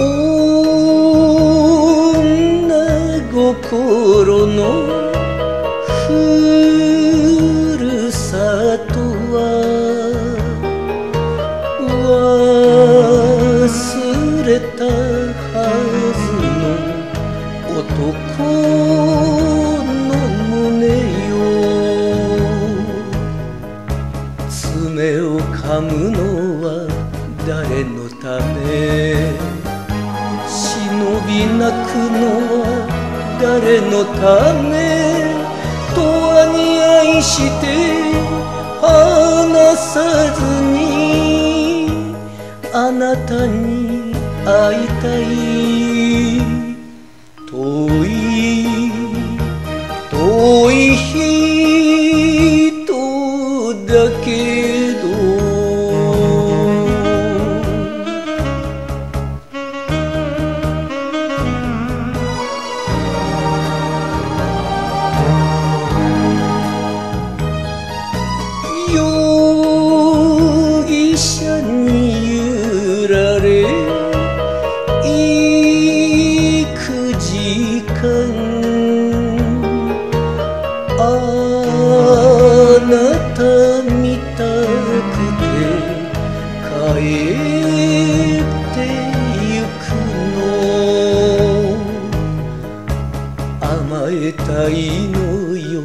女心のふるさとは忘れたはずの男の胸よ。爪を噛むのは誰のため？泣くのは誰のため永遠に愛して離さずにあなたに会いたい遠い遠い人だけ容疑者に揺られ幾時間あなた見たくて帰ってゆくの。甘えたいのよ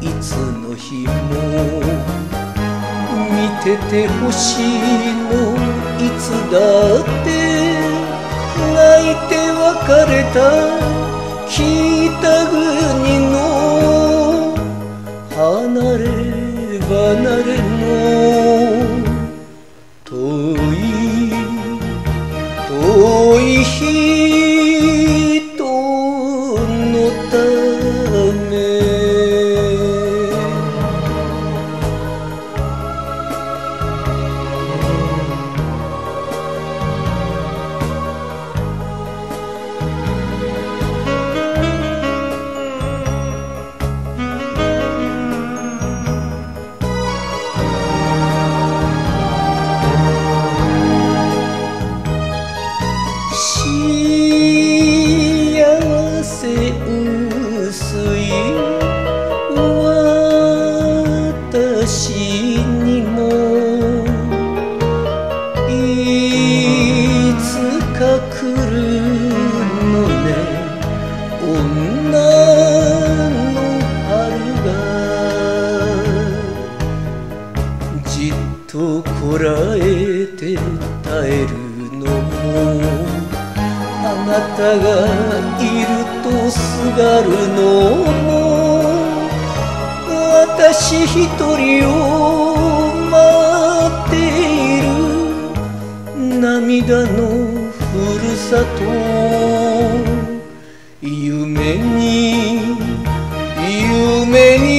いつの日も。ててほしいのいつだって泣いて別れたいつか来るのね女の春がじっとこらえて耐えるのもあなたがいるとすがるのも私一人を涙のふるさと。夢に夢に